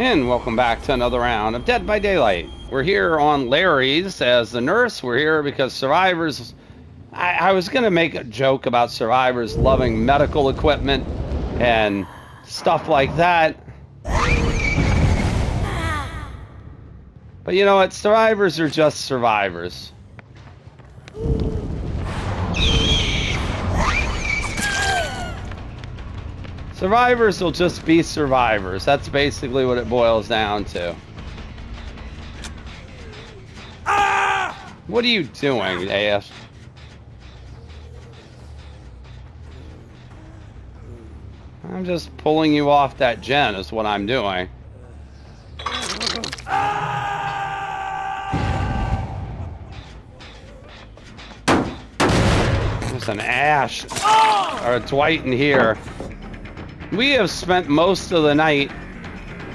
And welcome back to another round of Dead by Daylight. We're here on Lery's as the nurse. We're here because survivors. I, I was going to make a joke about survivors loving medical equipment and stuff like that. But you know what? Survivors are just survivors. Survivors will just be survivors. That's basically what it boils down to. Ah! What are you doing, Ace? I'm just pulling you off that gen is what I'm doing. There's an Ash or a Dwight in here. We have spent most of the night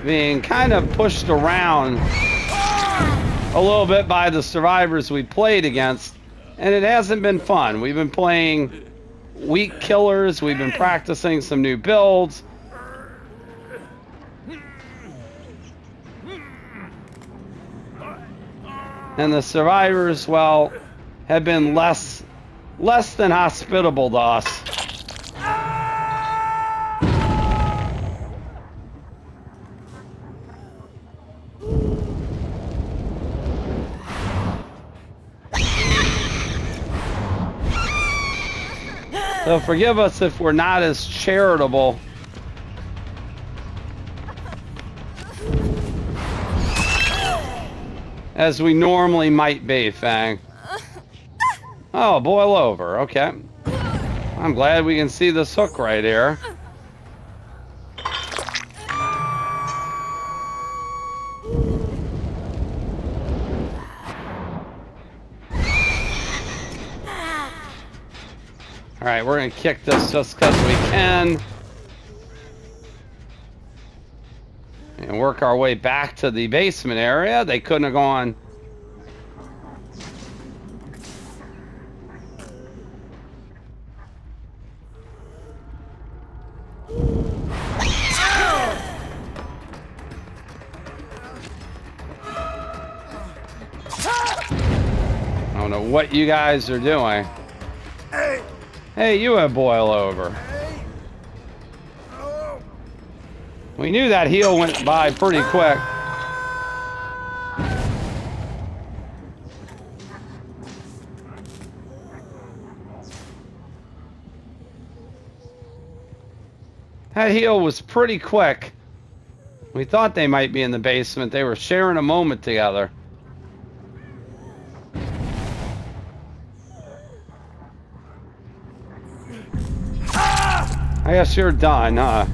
being kind of pushed around a little bit by the survivors we played against, and it hasn't been fun. We've been playing weak killers, we've been practicing some new builds. And the survivors, well, have been less less than hospitable to us. So forgive us if we're not as charitable. As we normally might be, Feng. Oh, boil over. Okay. I'm glad we can see this hook right here. Alright, we're to kick this just because we can. And work our way back to the basement area. They couldn't have gone... I don't know what you guys are doing. Hey, you have boil over. We knew that heel went by pretty quick. That heel was pretty quick. We thought they might be in the basement. They were sharing a moment together. I guess you're done, huh?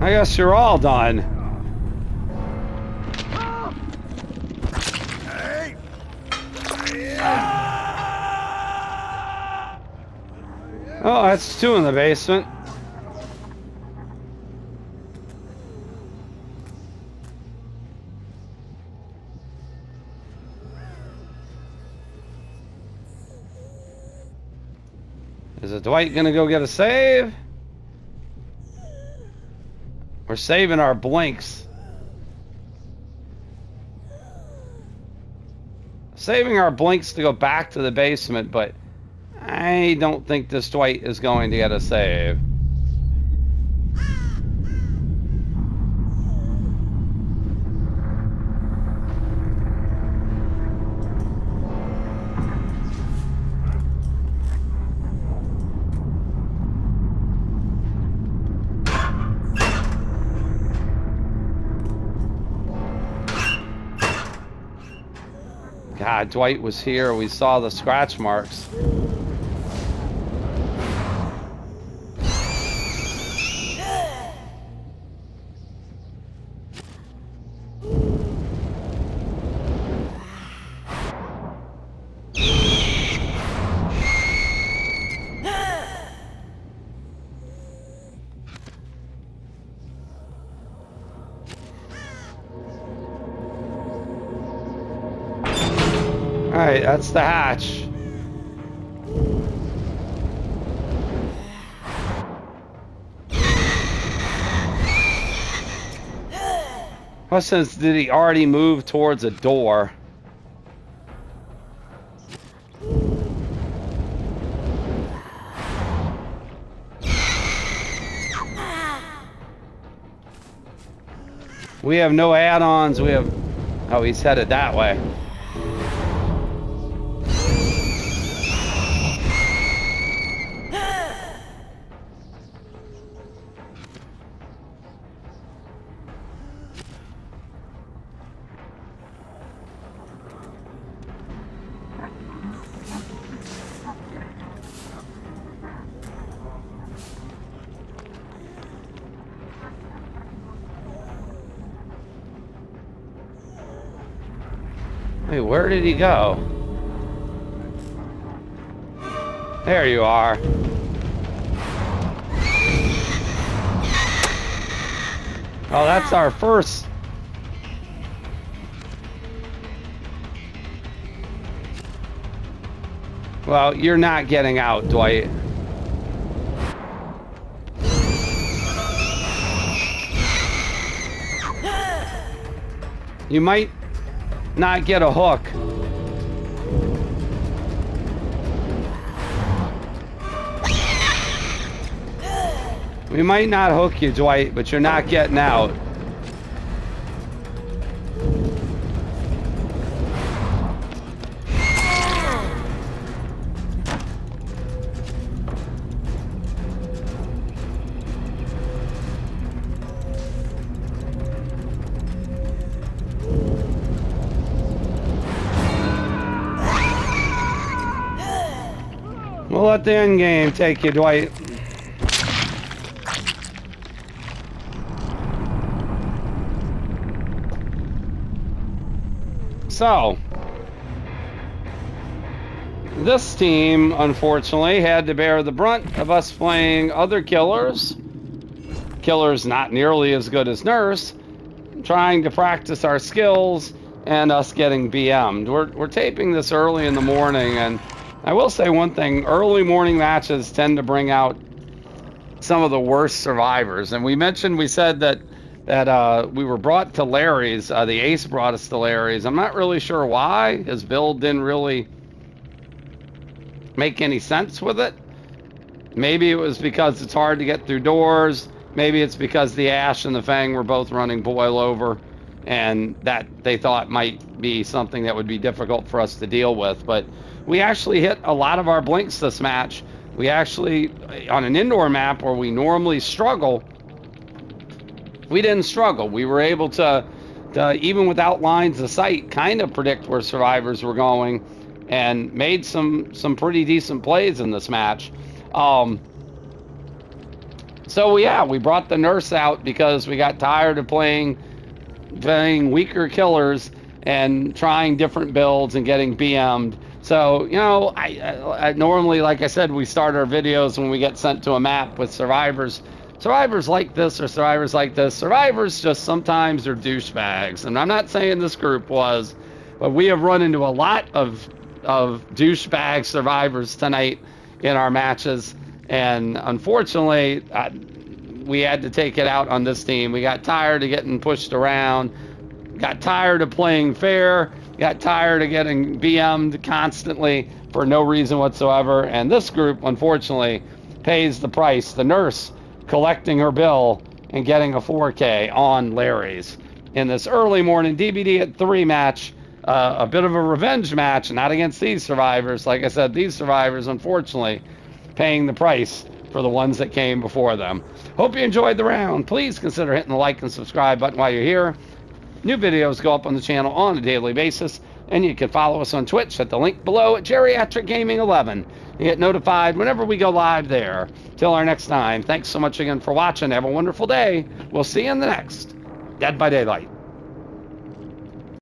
I guess you're all done. Oh, that's two in the basement. Is it Dwight gonna go get a save? We're saving our blinks. Saving our blinks to go back to the basement, but I don't think this Dwight is going to get a save. God, Dwight was here. We saw the scratch marks. Alright, that's the hatch. What sense did he already move towards a door? We have no add-ons, we have... Oh, he's headed that way. Wait, where did he go? There you are. Oh, that's our first. Well, you're not getting out, Dwight. You might not get a hook. We might not hook you, Dwight, but you're not getting out. We'll let the end game take you, Dwight. So, this team, unfortunately, had to bear the brunt of us playing other killers. Killers not nearly as good as Nurse, trying to practice our skills, and us getting BM'd. We're, we're taping this early in the morning, and I will say one thing early morning matches tend to bring out some of the worst survivors. And we mentioned, we said that that uh, we were brought to Lery's. Uh, the ace brought us to Lery's. I'm not really sure why. His build didn't really make any sense with it. Maybe it was because it's hard to get through doors. Maybe it's because the Ash and the Feng were both running boil over, and that they thought might be something that would be difficult for us to deal with. But we actually hit a lot of our blinks this match. We actually, on an indoor map where we normally struggle, we didn't struggle. We were able to, to even without lines of sight, kind of predict where survivors were going, and made some some pretty decent plays in this match. Um, so yeah, we brought the nurse out because we got tired of playing playing weaker killers and trying different builds and getting BM'd. So, you know, I, I, I, normally, like I said, we start our videos when we get sent to a map with survivors. Survivors like this or survivors like this. Survivors just sometimes are douchebags. And I'm not saying this group was, but we have run into a lot of, of douchebag survivors tonight in our matches. And unfortunately, I, we had to take it out on this team. We got tired of getting pushed around, got tired of playing fair got tired of getting BM'd constantly for no reason whatsoever. And this group, unfortunately, pays the price. The nurse collecting her bill and getting a 4K on Lery's in this early morning DBD at 3 match. Uh, a bit of a revenge match, not against these survivors. Like I said, these survivors, unfortunately, paying the price for the ones that came before them. Hope you enjoyed the round. Please consider hitting the like and subscribe button while you're here. New videos go up on the channel on a daily basis, and you can follow us on Twitch at the link below at Geriatric Gaming 11. You get notified whenever we go live there. Till our next time, thanks so much again for watching. Have a wonderful day. We'll see you in the next Dead by Daylight.